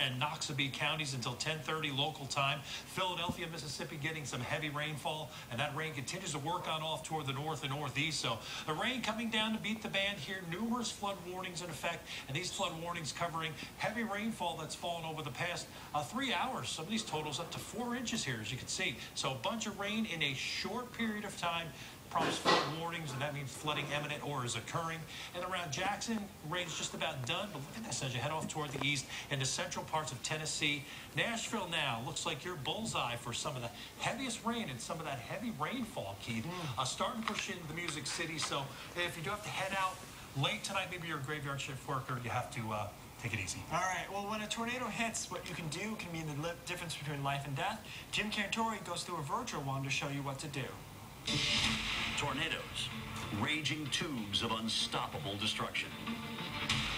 and Noxubee counties until 10:30 local time. Philadelphia, Mississippi, getting some heavy rainfall, and that rain continues to work on off toward the north and northeast. So the rain coming down to beat the band here. Numerous flood warnings in effect, and these flood warnings covering heavy rainfall that's fallen over the past uh, three hours. Some of these totals up to four inches here, as you can see. So a bunch of rain in a short period of time prompts flood warnings, and that means flooding imminent or is occurring. And around Jackson, rain's just about done, but look at this as you head off toward the east into central parts of Tennessee. Nashville now looks like your bullseye for some of the heaviest rain and some of that heavy rainfall, Keith. Mm. Uh, starting to push into the Music City, so if you do have to head out late tonight, maybe you're a graveyard shift worker, you have to uh, take it easy. All right. Well, when a tornado hits, what you can do can mean the difference between life and death. Jim Cantore goes through a virtual one to show you what to do. Tornadoes, raging tubes of unstoppable destruction.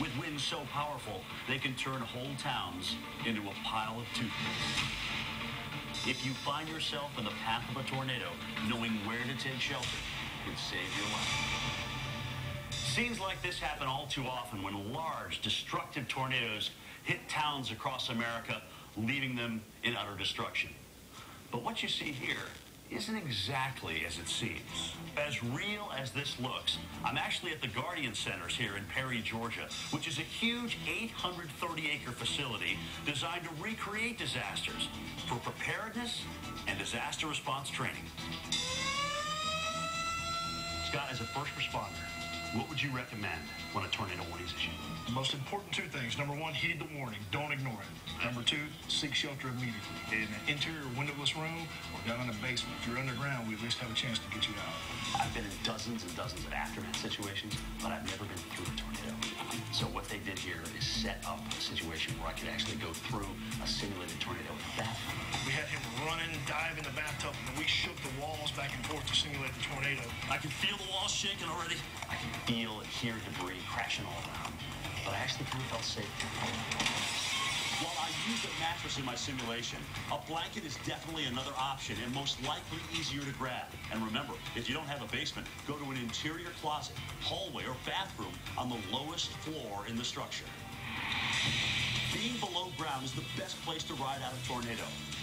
With winds so powerful, they can turn whole towns into a pile of toothpaste. If you find yourself in the path of a tornado, knowing where to take shelter can save your life. Scenes like this happen all too often when large, destructive tornadoes hit towns across America, leaving them in utter destruction. But what you see here isn't exactly as it seems. As real as this looks, I'm actually at the Guardian Centers here in Perry, Georgia, which is a huge 830-acre facility designed to recreate disasters for preparedness and disaster response training. Scott, is a first responder, what would you recommend when a tornado warning is issued? The most important two things. Number one, heed the warning. Don't ignore it. Number two, seek shelter immediately. In an interior windowless room or down in the basement. If you're underground, we at least have a chance to get you out. I've been in dozens and dozens of aftermath situations, but I've never been through a tornado. So what they did here is set up a situation where I could actually go through a simulated tornado in the bathroom. We had him running, and dive in the bathtub, and we shook the walls back and forth to simulate the tornado. I can feel the walls shaking already. I can feel and hear debris crashing all around. But I actually kind of felt safe. While I used a mattress in my simulation, a blanket is definitely another option and most likely easier to grab. And remember, if you don't have a basement, go to an interior closet, hallway, or bathroom on the lowest floor in the structure. Being below ground is the best place to ride out a tornado.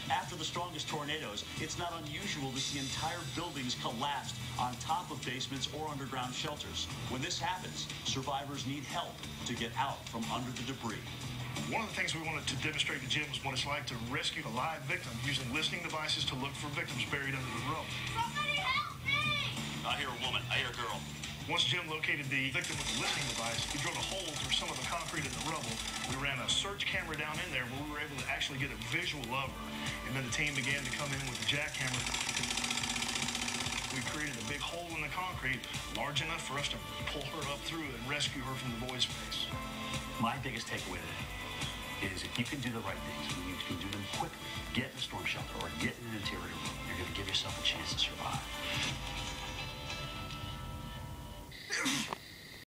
After the strongest tornadoes, it's not unusual to see entire buildings collapsed on top of basements or underground shelters. When this happens, survivors need help to get out from under the debris. One of the things we wanted to demonstrate to Jim was what it's like to rescue a live victim using listening devices to look for victims buried under the rubble. Somebody help me! I hear a woman. I hear a girl. Once Jim located the victim with the listening device, he drilled a hole through some of the concrete in the rubble. We ran a search camera down in there where we were able to actually get a visual of her. And then the team began to come in with the jackhammer. We created a big hole in the concrete, large enough for us to pull her up through and rescue her from the void space. My biggest takeaway today is if you can do the right things and you can do them quickly, get in a storm shelter or get in an interior room, you're going to give yourself a chance to survive.